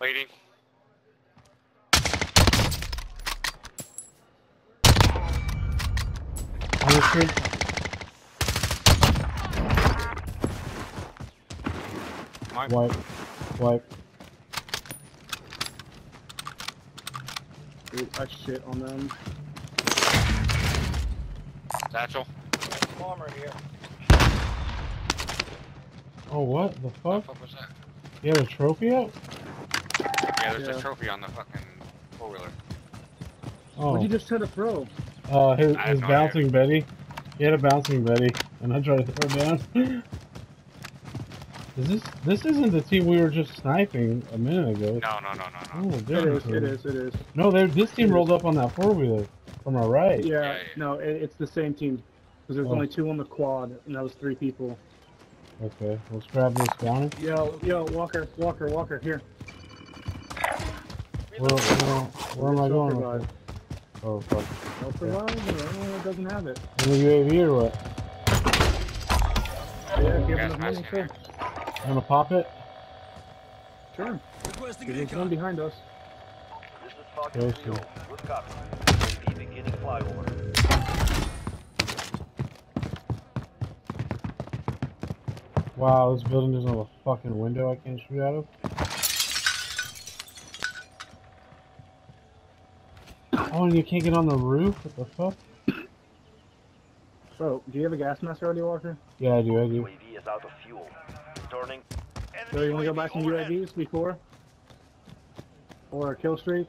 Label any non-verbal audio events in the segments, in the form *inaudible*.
Waiting. On the street. Wipe. Wipe. Dude, I shit on them. satchel. Bomber here. Oh, what the What fuck? the fuck was that? You have a trophy up? Yeah, there's Yeah. a trophy on the fucking four wheeler. Oh. What'd you just try to throw? Uh, his, his no bouncing Betty. He had a bouncing Betty, and I tried to throw it down. *laughs* Is this this isn't the team we were just sniping a minute ago? No, no, no, no, no. Oh, It different is, team. it is, it is. No, they this team It rolled is. up on that four wheeler from our right. Yeah, Yeah, yeah. no, it, it's the same team. Because there's Oh. only two on the quad, and that was three people. Okay, let's grab this bounty. Yo, yo, Walker, Walker, Walker, here. Where, where, where am I going? With this? Oh fuck! Self-revive? or anyone that doesn't have it. In the UAV or what? Yeah, give Gas him mask the in money, there. I'm gonna pop it. Sure. Requesting There's one behind us. This is Falcon Yes, 3. Good copy. UAV beginning flyover. Wow, this building doesn't have a fucking window I can't shoot out of. Oh, and you can't get on the roof? What the fuck? Bro, do you have a gas mask already, Walker? Yeah, I do, I do. UAV is out of fuel. Returning. So you want to go back some. UAVs before? Or a kill streak?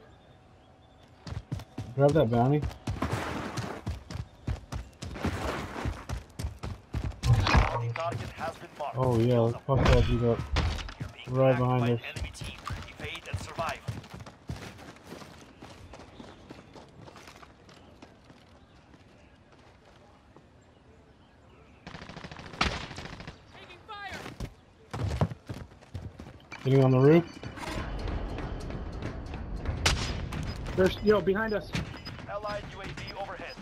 Grab that bounty. The target has been marked. Oh yeah, let's fuck that dude up. Right behind by us. Enemy team. Evade and survive. Getting on the roof. There's, yo, behind us. Allied UAV overhead.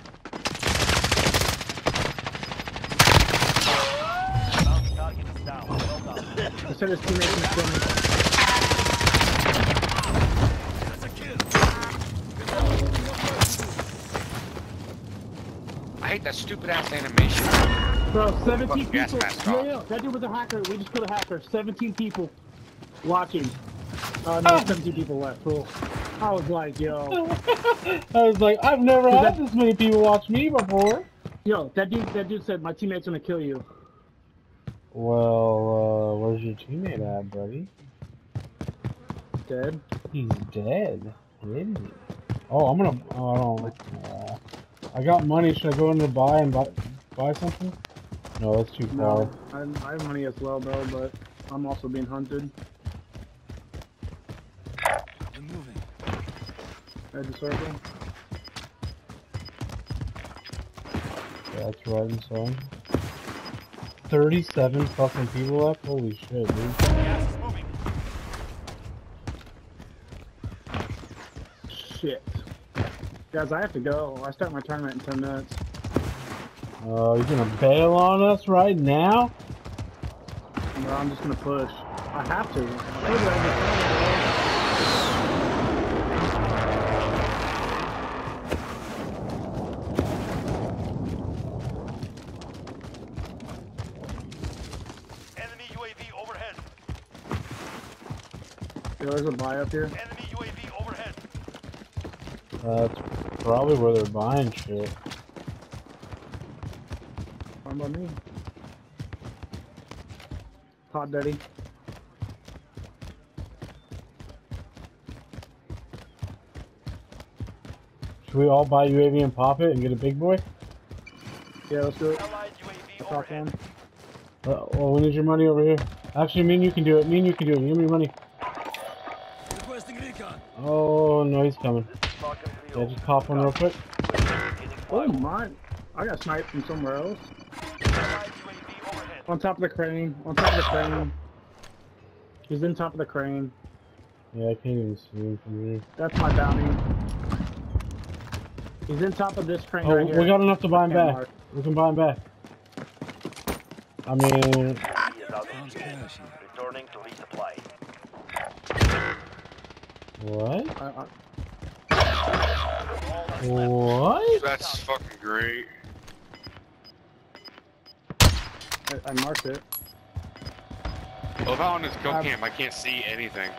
Target is down. Well done. I said his teammates in the corner. I hate that stupid ass animation. Bro, 17 Fucking gas people. mask Yeah, off. yeah, that dude was a hacker. We just killed a hacker. 17 people watching. Uh, no, 17 people left. Cool. I was like, yo, *laughs* I was like, I've never had that- this many people watch me before. yo, that dude, that dude said my teammate's gonna kill you. Well, uh, where's your teammate at, buddy? Dead. He's dead. Isn't he? Oh, I'm gonna. Oh, I don't. Uh, I got money. Should I go in to buy and buy buy something? No, that's too far. No, I'm, I have money as well, bro, but I'm also being hunted. I'm moving. Circle. Yeah, that's right inside. Thirty-seven fucking people left. Holy shit, dude. Moving. Shit. Guys, I have to go. I start my tournament in 10 minutes. Uh, you're gonna bail on us right now? No, I'm just gonna push. I have to. I told you I was gonna, Enemy UAV overhead. Bro. Yo, There's a buy up here. Enemy UAV overhead. That's probably where they're buying shit. Fine by me. Hot Daddy. Should we all buy UAV and pop it and get a big boy? Yeah, let's do it. Allied UAV Top overhead. one. Uh, well, we need your money over here. Actually, me and you can do it. Me and you can do it. Give me your money. Requesting recon. Oh, no, he's coming. This is Falcon 3 Yeah, just pop one real quick. Oh my! I got sniped from somewhere else. Allied UAV overhead. On top of the crane. On top of the crane. He's in top of the crane. Yeah, I can't even see him from here. That's my bounty. He's in top of this crane Oh, right here. we got enough to buy him back. mark. We can buy him back. I mean, He is out of Found fuel. cash here. Returning to resupply. What? I, I, All that's left. What? That's fucking great. I, I marked it. Well, if I'm on this kill Um, cam, I can't see anything.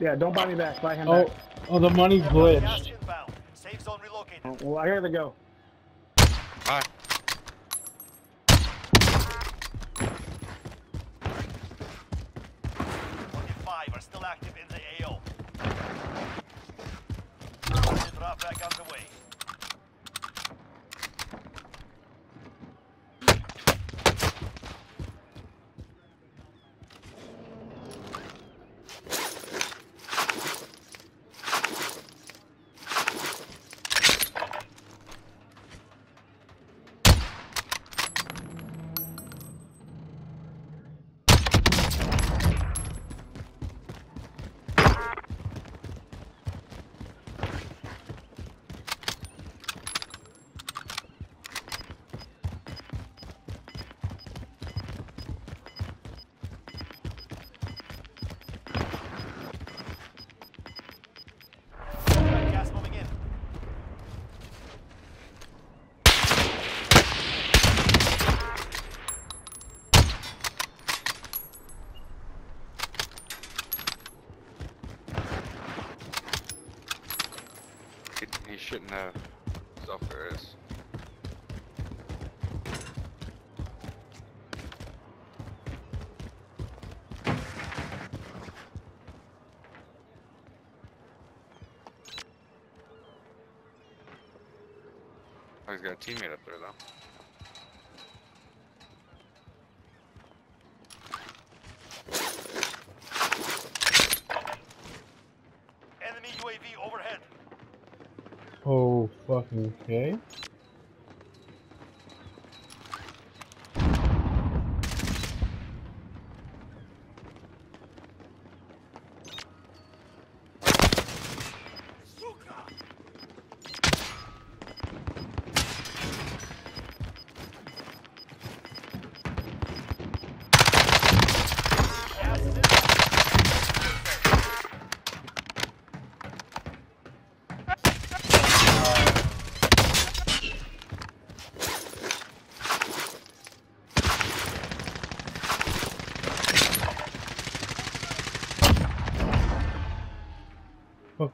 Yeah, don't buy me back. Buy him Oh, back. oh, the money's Gas glitched. inbound. Safe zone relocated. Oh, well, I gotta go. Bye. Twenty-five are still active in the AO. Drop back underway. Shouldn't have stuff there is. Oh, he's got a teammate up there though. Enemy UAV overhead. Oh, fucking okay.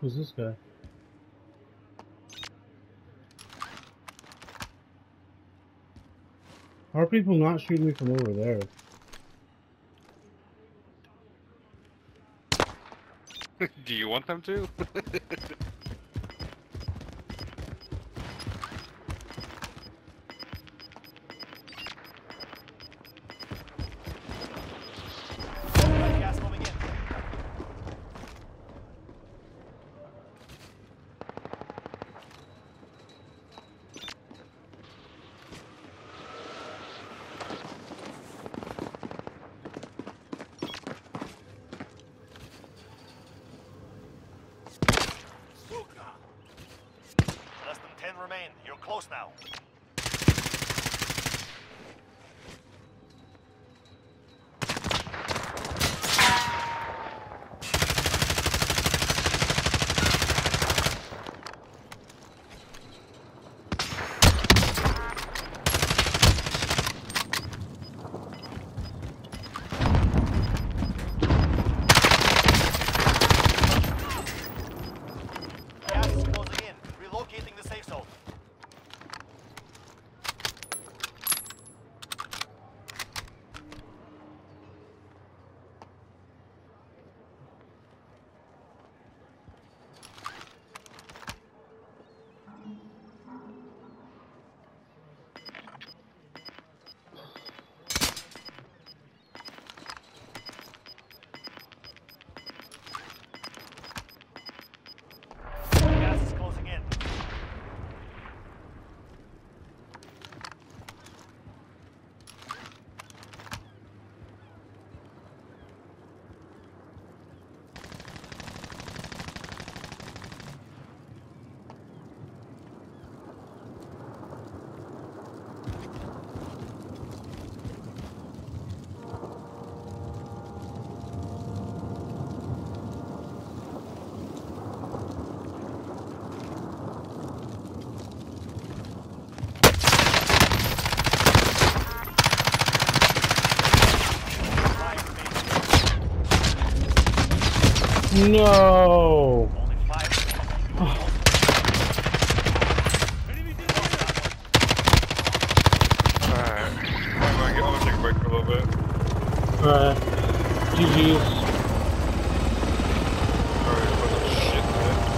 Was this guy? How are people not shooting me from over there? *laughs* Do you want them to? *laughs* Less than 10 remain. You're close now. Gas is closing in. Relocating the safe zone. No. Only. Alright. I'm gonna, get, I'm gonna take a break for a little bit. Uh, GG's. Alright, what the shit, man.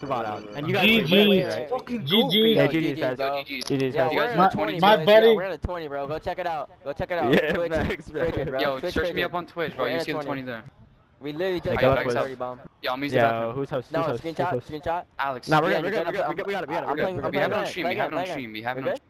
Come on. And you guys GG. wait, wait, right? GG. Yeah, Yo, GG's, GG's, guys. bro. GG's, guys. My- the 20, my bro. buddy- we're in the 20, bro. Go check it out. Go check it out. Yeah, Twitch. Twitch bro. Yo, search me up on Twitch, bro. We're You in see the 20. 20 there. We literally just got Twitch. 30 bomb. Yeah, I'm using Yeah, that. who's host? No, who's host? Who's screenshot, host? screenshot. Alex. Nah, we're Yeah, good, we're you good, got we're it. good, we got- we got it, we got it, I'm we're good, playing- we're I'm We good. have it on Play stream. We again, have it on play stream. We have We're it on good?